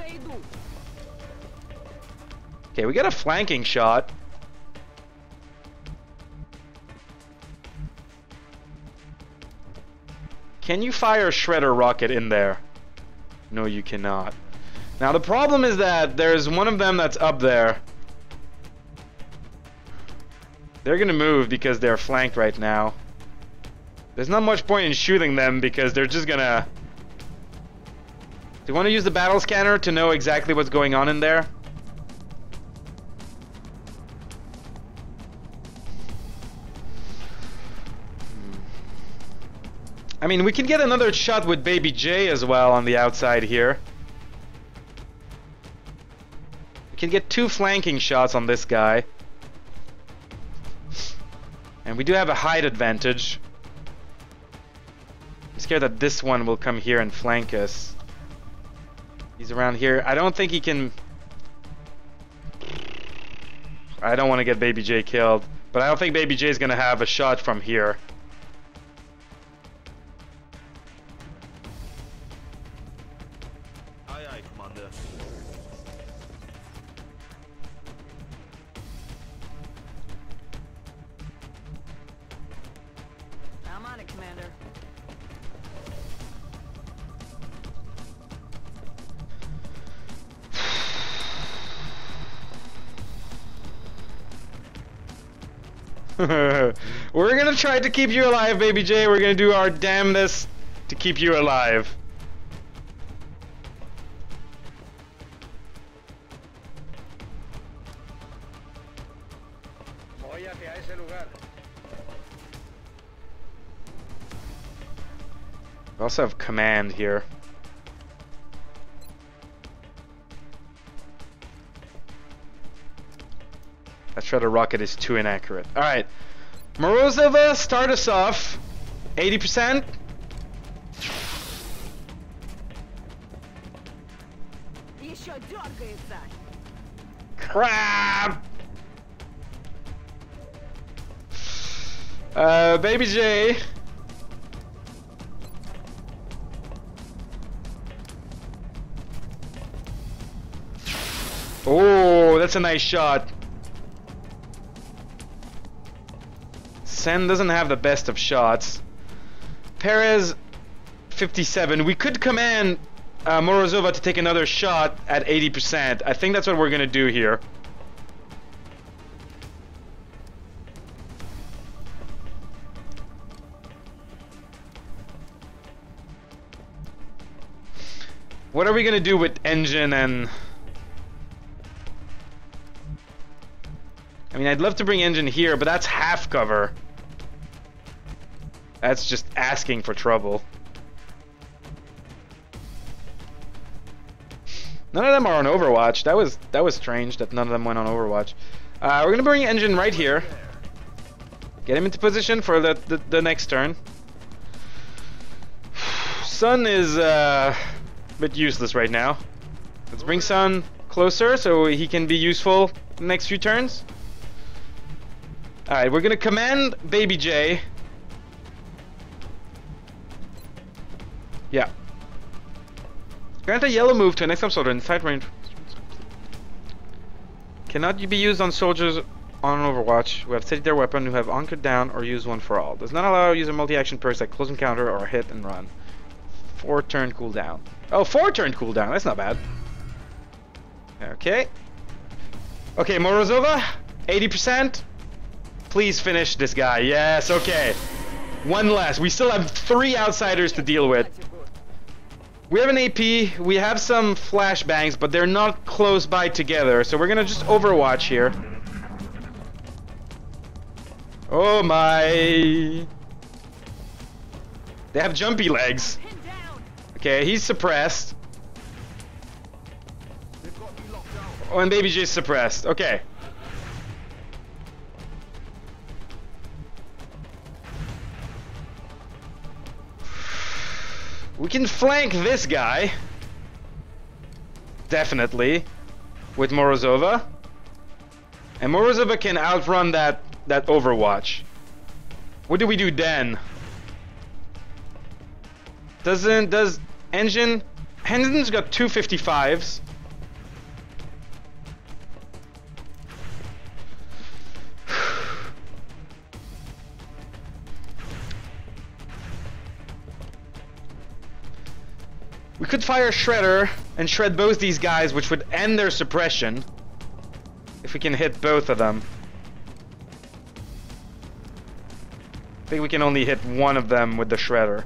Okay, we got a flanking shot. Can you fire a shredder rocket in there? No, you cannot. Now, the problem is that there's one of them that's up there. They're gonna move because they're flanked right now. There's not much point in shooting them because they're just gonna... Do you want to use the battle scanner to know exactly what's going on in there? Hmm. I mean, we can get another shot with Baby J as well on the outside here. We can get two flanking shots on this guy. And we do have a height advantage. I'm scared that this one will come here and flank us. He's around here. I don't think he can... I don't want to get Baby J killed. But I don't think Baby J is going to have a shot from here. We're gonna try to keep you alive, Baby J. We're gonna do our damnedest to keep you alive. We also have command here. Shredder Rocket is too inaccurate. Alright. Morozova, start us off. 80%. Crap! Uh, Baby J. Oh, that's a nice shot. Sen doesn't have the best of shots. Perez, 57. We could command uh, Morozova to take another shot at 80%. I think that's what we're gonna do here. What are we gonna do with engine and... I mean, I'd love to bring engine here, but that's half cover. That's just asking for trouble. None of them are on Overwatch. That was that was strange that none of them went on Overwatch. Uh, we're gonna bring engine right here. Get him into position for the the, the next turn. Sun is uh, a bit useless right now. Let's bring Sun closer so he can be useful next few turns. Alright, we're gonna command Baby J. Yeah. Grant a yellow move to an XCOM soldier in sight range. Cannot be used on soldiers on Overwatch who have steadied their weapon, who have anchored down, or use one for all. Does not allow user multi-action perks like close encounter or hit and run. Four turn cooldown. Oh, four turn cooldown. That's not bad. Okay. Okay, Morozova, 80%. Please finish this guy. Yes, okay. One less. We still have three outsiders to deal with. We have an AP, we have some flashbangs, but they're not close by together, so we're gonna just overwatch here. Oh my... They have jumpy legs. Okay, he's suppressed. Oh, and Baby J's suppressed. Okay. We can flank this guy. Definitely. With Morozova. And Morozova can outrun that, that Overwatch. What do we do then? Doesn't, does Engine... Henderson's got two 55s. We could fire a Shredder and shred both these guys, which would end their suppression. If we can hit both of them. I think we can only hit one of them with the Shredder.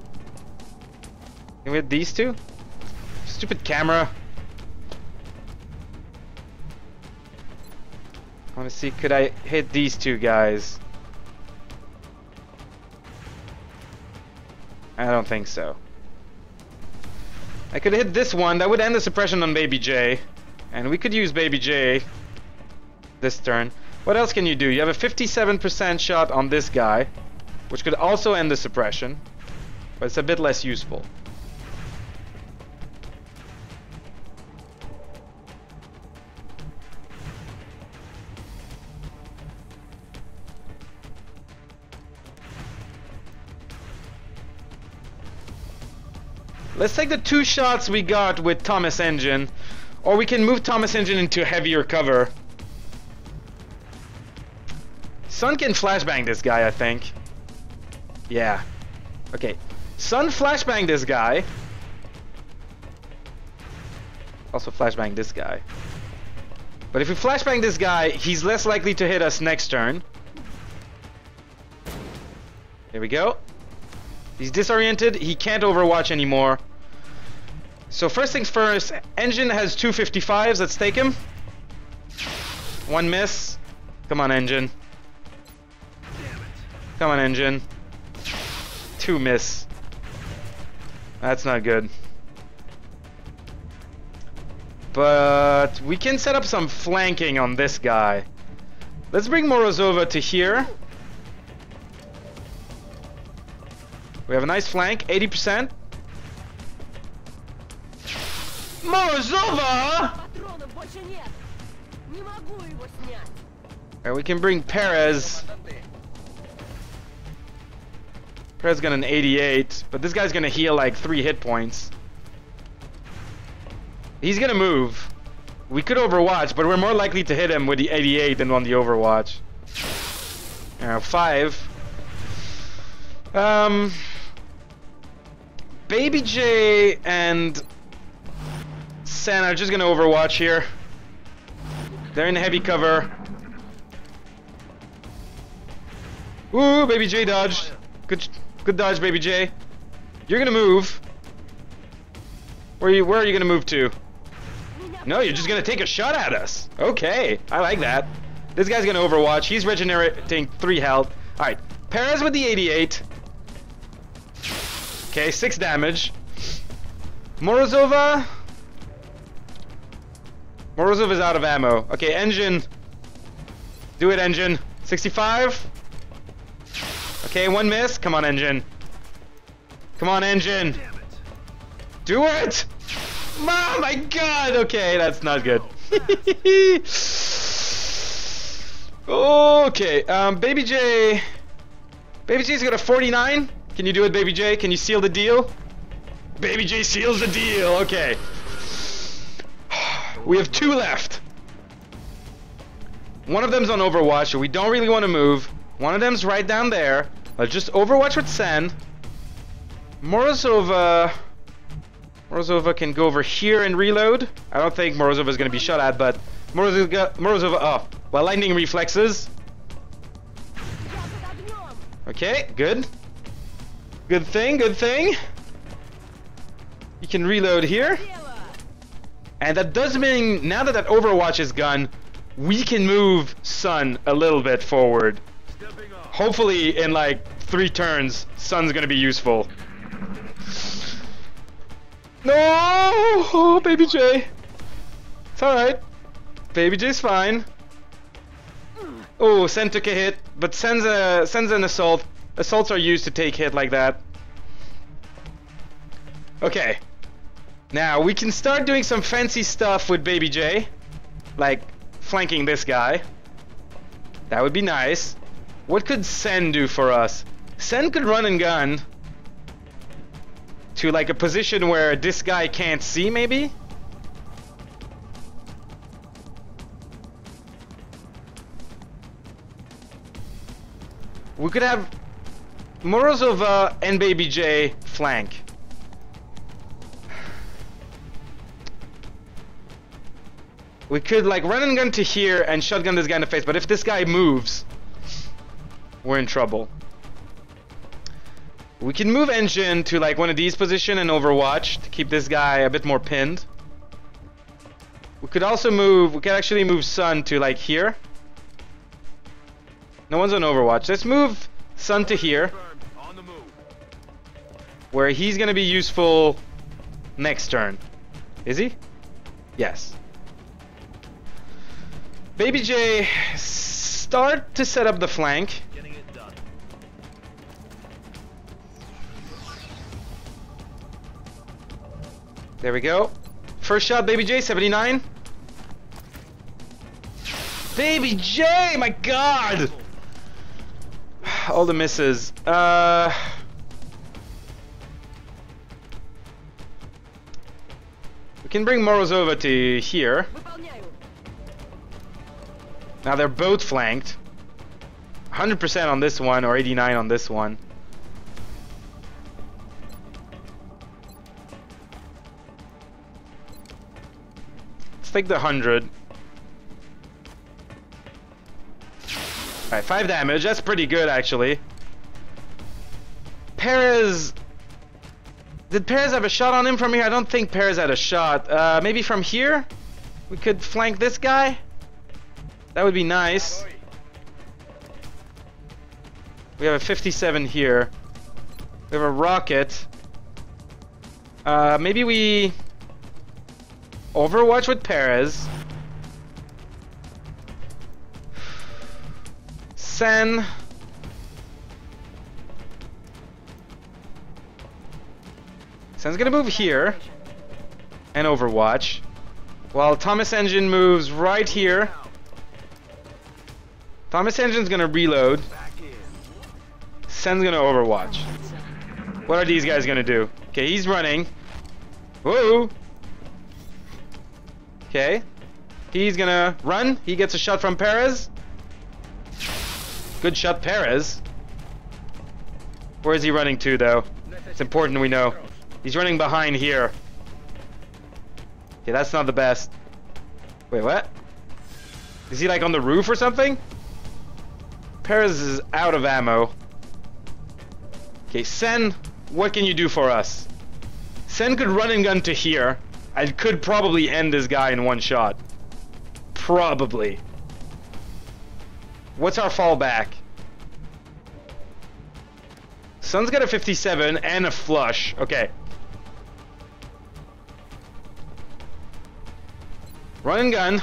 Can we hit these two? Stupid camera. I want to see, could I hit these two guys? I don't think so. I could hit this one, that would end the suppression on Baby J. And we could use Baby J this turn. What else can you do? You have a 57% shot on this guy, which could also end the suppression, but it's a bit less useful. Let's take the two shots we got with Thomas Engine, or we can move Thomas Engine into heavier cover. Sun can flashbang this guy, I think. Yeah. Okay. Sun flashbang this guy. Also flashbang this guy. But if we flashbang this guy, he's less likely to hit us next turn. Here we go. He's disoriented. He can't overwatch anymore. So first things first, Engine has two 55s. Let's take him. One miss. Come on, Engine. Come on, Engine. Two miss. That's not good. But we can set up some flanking on this guy. Let's bring Morozova to here. We have a nice flank, 80%. Morozova! Alright, we can bring Perez. Perez got an 88, but this guy's gonna heal like three hit points. He's gonna move. We could overwatch, but we're more likely to hit him with the 88 than on the overwatch. Now five. Um, Baby J and Santa are just gonna overwatch here. They're in heavy cover. Ooh, Baby J dodged. Good, good dodge, Baby J. You're gonna move. Where are you? Where are you gonna move to? No, you're just gonna take a shot at us. Okay, I like that. This guy's gonna overwatch. He's regenerating three health. All right, Perez with the 88. Okay, six damage. Morozova. Morozov is out of ammo. Okay, engine. Do it, engine. 65. Okay, one miss. Come on, engine. Come on, engine. Do it! Oh my god! Okay, that's not good. Okay, um, Baby J. Baby J's got a 49. Can you do it, Baby J? Can you seal the deal? Baby J seals the deal. Okay. We have two left. One of them's on Overwatch. We don't really want to move. One of them's right down there. Let's just Overwatch with Sen. Morozova... Morozova can go over here and reload. I don't think Morozova is going to be shot at, but Morozova, Morozova oh, well, lightning reflexes. Okay, good. Good thing, good thing. You can reload here. And that does mean, now that that Overwatch is gone, we can move Sun a little bit forward. Hopefully in like three turns, Sun's gonna be useful. No! Oh, Baby J! It's alright. Baby J's fine. Oh, Sen took a hit, but Sen's, a, Sen's an assault. Assaults are used to take hit like that. Okay. Now we can start doing some fancy stuff with Baby J, like flanking this guy. That would be nice. What could Sen do for us? Sen could run and gun to like a position where this guy can't see, maybe? We could have Morozova and uh, Baby J flank. We could like run and gun to here and shotgun this guy in the face, but if this guy moves, we're in trouble. We can move engine to like one of these position and overwatch to keep this guy a bit more pinned. We could also move, we could actually move Sun to like here. No one's on overwatch. Let's move Sun to here where he's gonna be useful next turn. Is he? Yes. Baby J, start to set up the flank. There we go. First shot, Baby J, 79. Baby J, my god! All the misses. Uh. Can bring Morozova to here. Now they're both flanked. 100% on this one or 89 on this one. Let's take the 100. Alright, 5 damage. That's pretty good, actually. Perez did Perez have a shot on him from here? I don't think Perez had a shot. Uh, maybe from here? We could flank this guy? That would be nice. We have a 57 here. We have a rocket. Uh, maybe we Overwatch with Perez. Sen. Sen's gonna move here and Overwatch. While Thomas Engine moves right here. Thomas Engine's gonna reload. Sen's gonna overwatch. What are these guys gonna do? Okay, he's running. Whoa! Okay. He's gonna run. He gets a shot from Perez. Good shot, Perez. Where is he running to, though? It's important we know. He's running behind here. Okay, that's not the best. Wait, what? Is he like on the roof or something? Perez is out of ammo. Okay, Sen, what can you do for us? Sen could run and gun to here. I could probably end this guy in one shot. Probably. What's our fallback? Sun's got a 57 and a flush. Okay. Run and gun.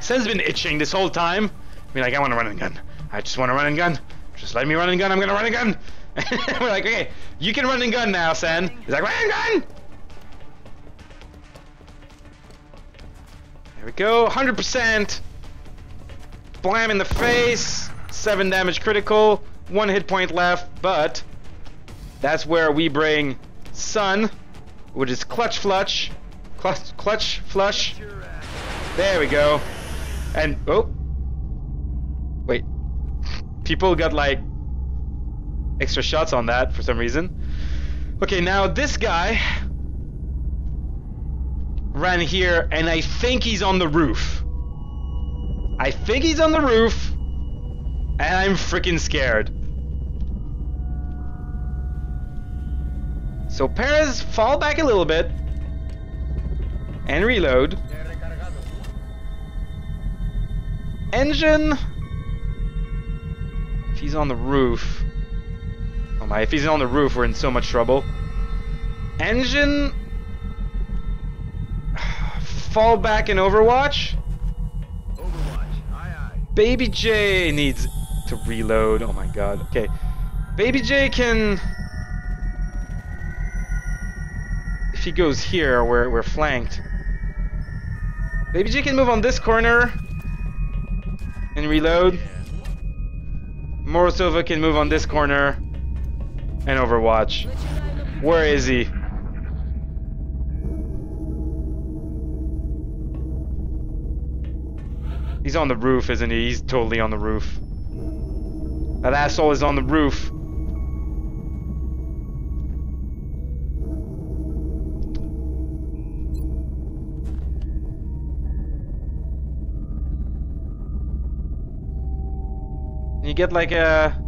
Sen's been itching this whole time. Be like, I want to run and gun. I just want to run and gun. Just let me run and gun. I'm gonna run and gun. We're like, okay, you can run and gun now, Sen. He's like, run and gun. There we go. 100%. Blam in the face. Seven damage critical. One hit point left, but that's where we bring Sun, which is clutch flush. Clutch, clutch flush. Uh, There we go. And oh, wait. People got like extra shots on that for some reason. Okay, now this guy ran here, and I think he's on the roof. I think he's on the roof, and I'm freaking scared. So Perez, fall back a little bit and reload. Engine. If he's on the roof. Oh my, if he's on the roof, we're in so much trouble. Engine. Fall back in Overwatch. Overwatch. Aye aye. Baby J needs to reload. Oh my god. Okay. Baby J can. If he goes here, we're, we're flanked. Baby J can move on this corner and reload. Morozova can move on this corner and overwatch. Where is he? He's on the roof, isn't he? He's totally on the roof. That asshole is on the roof. You get like a...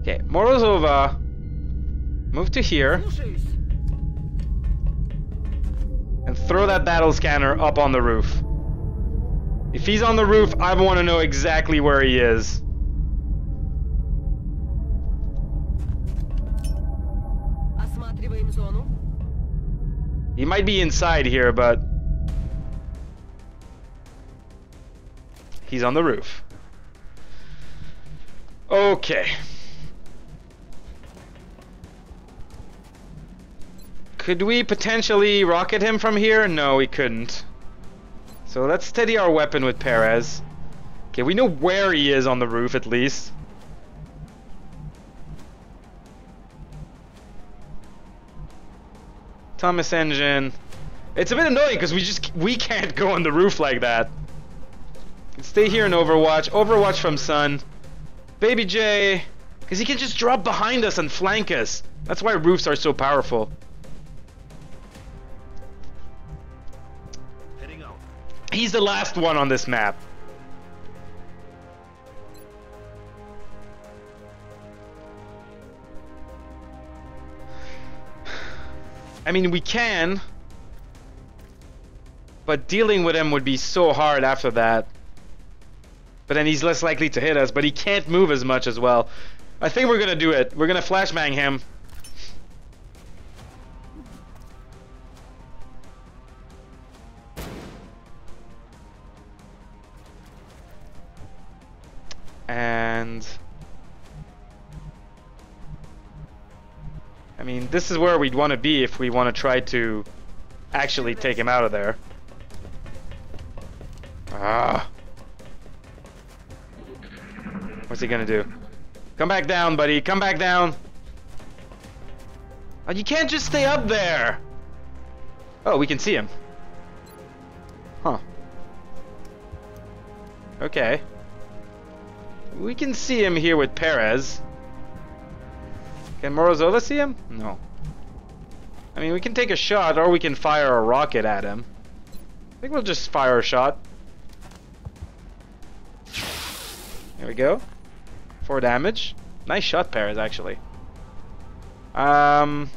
Okay, Morozova. Move to here. And throw that battle scanner up on the roof. If he's on the roof, I want to know exactly where he is. He might be inside here, but he's on the roof. Okay. Could we potentially rocket him from here? No, we couldn't. So let's steady our weapon with Perez. Okay, we know where he is on the roof at least. Thomas engine. It's a bit annoying because we just we can't go on the roof like that. Stay here in Overwatch. Overwatch from Sun. Baby J, because he can just drop behind us and flank us. That's why roofs are so powerful. He's the last one on this map. I mean, we can, but dealing with him would be so hard after that. But then he's less likely to hit us, but he can't move as much as well. I think we're gonna do it. We're gonna flashbang him. And I mean, this is where we'd want to be if we want to try to actually take him out of there. Ah. What's he gonna do? Come back down, buddy. Come back down. Oh, you can't just stay up there. Oh, we can see him. Huh. Okay. We can see him here with Perez. Can Morozova see him? No. I mean, we can take a shot, or we can fire a rocket at him. I think we'll just fire a shot. There we go. Four damage. Nice shot, Perez, actually. Um...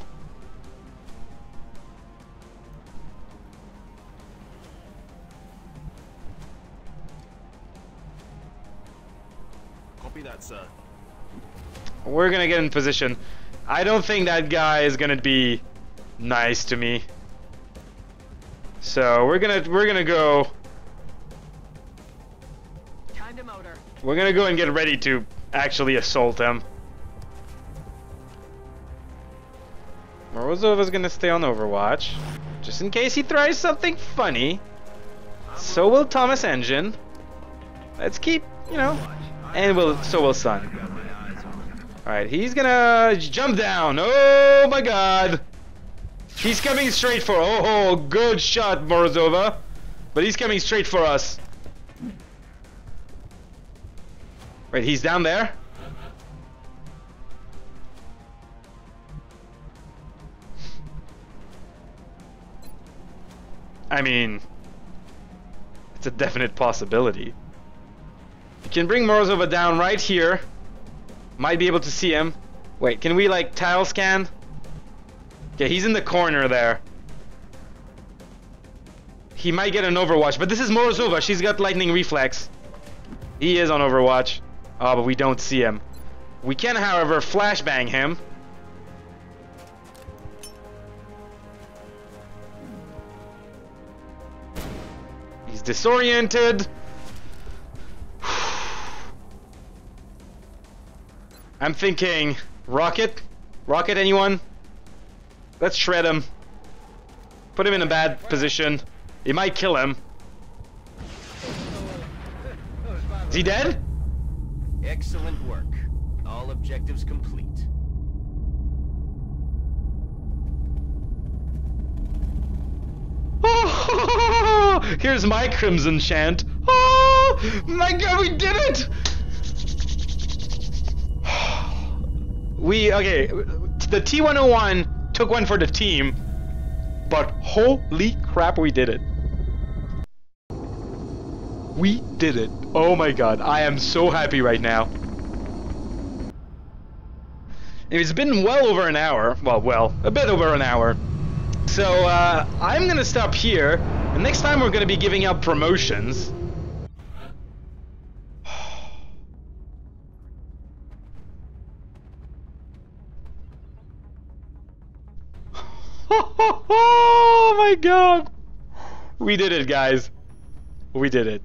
Copy that, sir. We're gonna get in position. I don't think that guy is gonna be nice to me. So we're gonna we're gonna go Time to motor. we're gonna go and get ready to actually assault him. Morozova's gonna stay on Overwatch. Just in case he tries something funny. So will Thomas Engine. Let's keep, you know, and will so will Sun. Got my eyes on him. All right, he's gonna jump down. Oh my God! He's coming straight for. Oh, good shot, Morozova. But he's coming straight for us. Wait, he's down there. I mean, it's a definite possibility. You can bring Morozova down right here. Might be able to see him. Wait, can we like tile scan? Okay, he's in the corner there. He might get an Overwatch, but this is Morozova. She's got lightning reflex. He is on Overwatch. Oh, but we don't see him. We can, however, flashbang him. He's disoriented. I'm thinking rocket, rocket anyone? Let's shred him. Put him in a bad position. It might kill him. Is he dead? Excellent work. All objectives complete. Here's my crimson chant. Oh my god, we did it! We okay. The T101 took one for the team, but holy crap, we did it. We did it. Oh my god, I am so happy right now. It's been well over an hour. Well, well, a bit over an hour. So uh, I'm gonna stop here. And next time we're gonna be giving out promotions. oh my god! We did it, guys. We did it.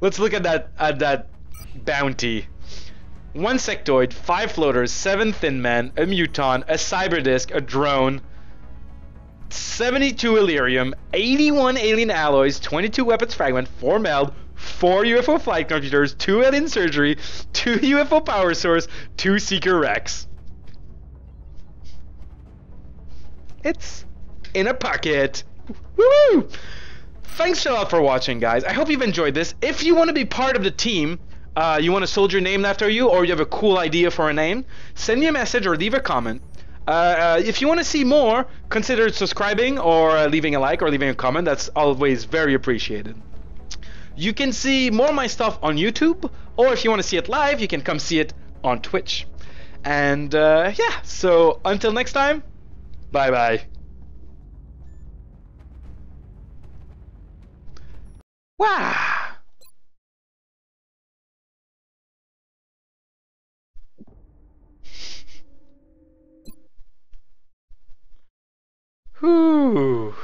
Let's look at that at that bounty. One sectoid, five floaters, seven thin men, a muton, a Cyberdisc, a drone, 72 Elerium, 81 alien alloys, 22 weapons fragment, 4 meld, 4 UFO flight computers, 2 alien surgery, 2 UFO power source, 2 Seeker wrecks. It's in a pocket. Woo! Thanks a lot for watching, guys. I hope you've enjoyed this. If you want to be part of the team, uh, you want a soldier named after you, or you have a cool idea for a name, send me a message or leave a comment. Uh, uh, if you want to see more, consider subscribing or uh, leaving a like or leaving a comment. That's always very appreciated. You can see more of my stuff on YouTube, or if you want to see it live, you can come see it on Twitch. And uh, yeah, so until next time, bye bye. Wow. Whew.